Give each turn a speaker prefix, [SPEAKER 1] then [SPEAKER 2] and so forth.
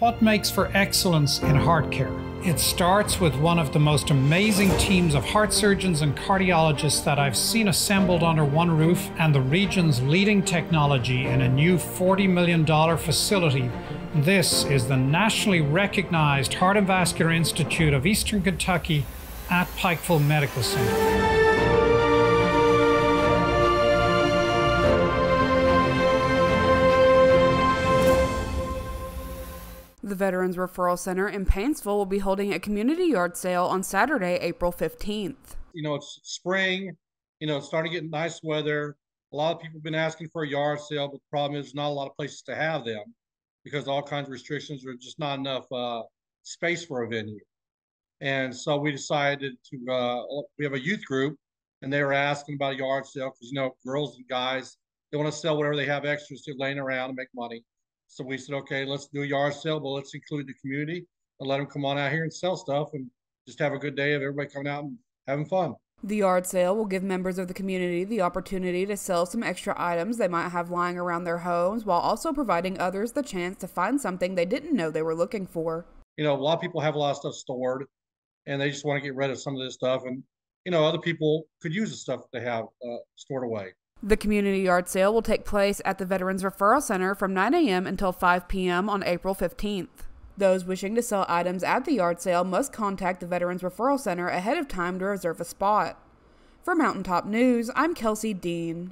[SPEAKER 1] What makes for excellence in heart care? It starts with one of the most amazing teams of heart surgeons and cardiologists that I've seen assembled under one roof and the region's leading technology in a new $40 million facility. This is the nationally recognized Heart and Vascular Institute of Eastern Kentucky at Pikeville Medical Center.
[SPEAKER 2] The Veterans Referral Center in Paintsville will be holding a community yard sale on Saturday, April 15th.
[SPEAKER 3] You know, it's spring, you know, it's starting to get nice weather. A lot of people have been asking for a yard sale, but the problem is not a lot of places to have them because all kinds of restrictions are just not enough uh, space for a venue. And so we decided to, uh, we have a youth group and they were asking about a yard sale because, you know, girls and guys, they want to sell whatever they have extras to laying around and make money. So we said, okay, let's do a yard sale, but let's include the community and let them come on out here and sell stuff and just have a good day of everybody coming out and having fun.
[SPEAKER 2] The yard sale will give members of the community the opportunity to sell some extra items they might have lying around their homes while also providing others the chance to find something they didn't know they were looking for.
[SPEAKER 3] You know, a lot of people have a lot of stuff stored and they just want to get rid of some of this stuff. And, you know, other people could use the stuff they have uh, stored away.
[SPEAKER 2] The community yard sale will take place at the Veterans Referral Center from 9 a.m. until 5 p.m. on April 15th. Those wishing to sell items at the yard sale must contact the Veterans Referral Center ahead of time to reserve a spot. For Mountaintop News, I'm Kelsey Dean.